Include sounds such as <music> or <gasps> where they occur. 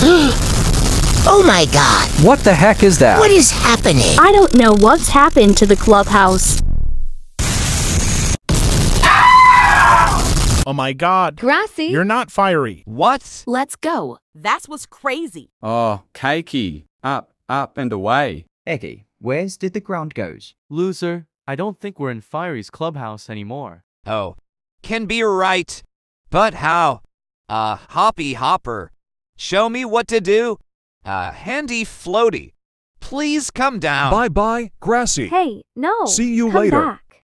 <gasps> oh my god, What the heck is that? what is happening? I don't know what's happened to the clubhouse. Oh my god. Grassy, You're not Firey. What? let's go. That's what's crazy. Oh, cakey. Up, up and away. Eggy, where's did the ground goes? Loser, I don't think we're in Firey's clubhouse anymore. Oh, can be right. But how? Uh, Hoppy Hopper. Show me what to do. Uh, Handy Floaty. Please come down. Bye bye, Grassy. Hey, no. See you come later. Back.